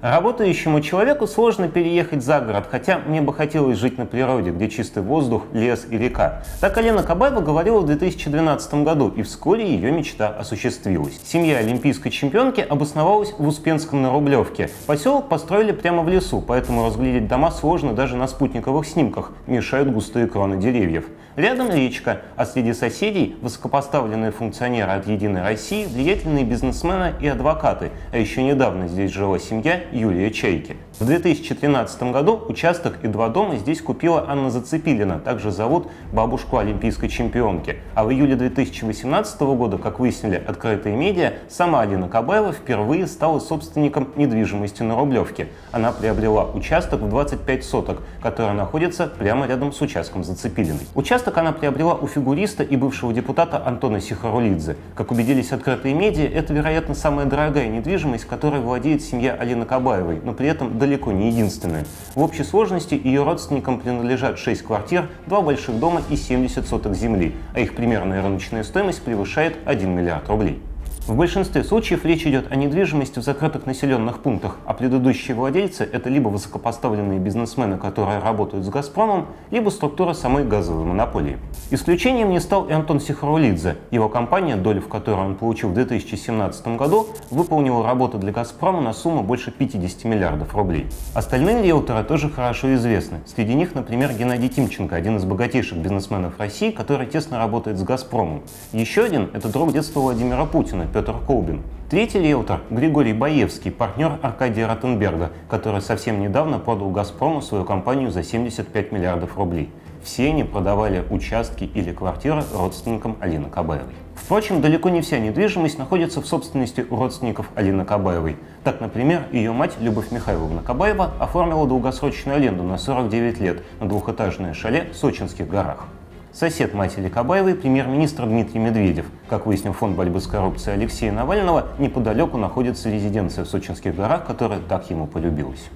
Работающему человеку сложно переехать за город, хотя мне бы хотелось жить на природе, где чистый воздух, лес и река. Так Алена Кабаева говорила в 2012 году, и вскоре ее мечта осуществилась. Семья олимпийской чемпионки обосновалась в Успенском на Рублевке. Поселок построили прямо в лесу, поэтому разглядеть дома сложно даже на спутниковых снимках, мешают густые кроны деревьев. Рядом речка, а среди соседей высокопоставленные функционеры от «Единой России», влиятельные бизнесмены и адвокаты, а еще недавно здесь жила семья Юлия Чайки. В 2013 году участок и два дома здесь купила Анна Зацепилина, также зовут бабушку олимпийской чемпионки. А в июле 2018 года, как выяснили открытые медиа, сама Алина Кабаева впервые стала собственником недвижимости на Рублевке. Она приобрела участок в 25 соток, который находится прямо рядом с участком Зацепилиной. Участок она приобрела у фигуриста и бывшего депутата Антона Сихарулидзе. Как убедились открытые медиа, это, вероятно, самая дорогая недвижимость, которой владеет семья Алины Кабаевой, но при этом далеко не единственная. В общей сложности ее родственникам принадлежат 6 квартир, 2 больших дома и 70 соток земли, а их примерная рыночная стоимость превышает 1 миллиард рублей. В большинстве случаев речь идет о недвижимости в закрытых населенных пунктах, а предыдущие владельцы – это либо высокопоставленные бизнесмены, которые работают с «Газпромом», либо структура самой газовой монополии. Исключением не стал и Антон Сихарулидзе. Его компания, долю в которой он получил в 2017 году, выполнила работу для «Газпрома» на сумму больше 50 миллиардов рублей. Остальные риэлторы тоже хорошо известны. Среди них, например, Геннадий Тимченко, один из богатейших бизнесменов России, который тесно работает с «Газпромом». Еще один – это друг детства Владимира Путина, Петр Колбин. Третий риэлтор – Григорий Баевский, партнер Аркадия Ротенберга, который совсем недавно продал «Газпрому» свою компанию за 75 миллиардов рублей. Все они продавали участки или квартиры родственникам Алины Кабаевой. Впрочем, далеко не вся недвижимость находится в собственности у родственников Алины Кабаевой. Так, например, ее мать Любовь Михайловна Кабаева оформила долгосрочную аренду на 49 лет на двухэтажное шале в Сочинских горах. Сосед матери Кабаевой, премьер-министр Дмитрий Медведев. Как выяснил фонд борьбы с коррупцией Алексея Навального, неподалеку находится резиденция в Сочинских горах, которая так ему полюбилась.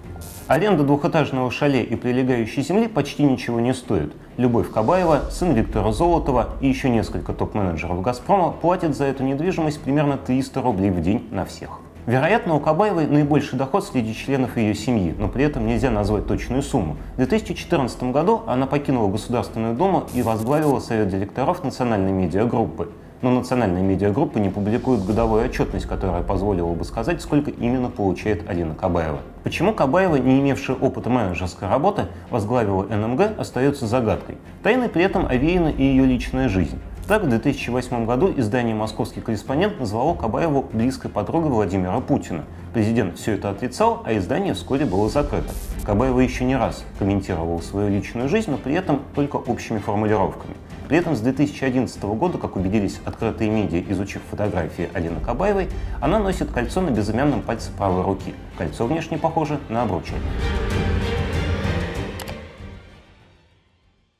Аренда двухэтажного шале и прилегающей земли почти ничего не стоит. Любовь Кабаева, сын Виктора Золотова и еще несколько топ-менеджеров «Газпрома» платят за эту недвижимость примерно 300 рублей в день на всех. Вероятно, у Кабаевой наибольший доход среди членов ее семьи, но при этом нельзя назвать точную сумму. В 2014 году она покинула Государственную Думу и возглавила Совет директоров национальной медиагруппы. Но национальные медиагруппы не публикуют годовую отчетность, которая позволила бы сказать, сколько именно получает Алина Кабаева. Почему Кабаева, не имевшая опыта менеджерской работы, возглавила НМГ, остается загадкой. Тайной при этом овеяна и ее личная жизнь. Так, в 2008 году издание «Московский корреспондент» назвало Кабаеву близкой подругой Владимира Путина. Президент все это отрицал, а издание вскоре было закрыто. Кабаева еще не раз комментировал свою личную жизнь, но при этом только общими формулировками. При этом с 2011 года, как убедились открытые медиа, изучив фотографии Алины Кабаевой, она носит кольцо на безымянном пальце правой руки. Кольцо внешне похоже на обручение.